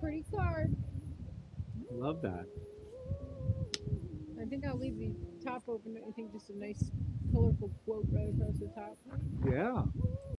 pretty card. Love that. I think I'll leave the top open. I think just a nice colorful quote right across the top. Yeah.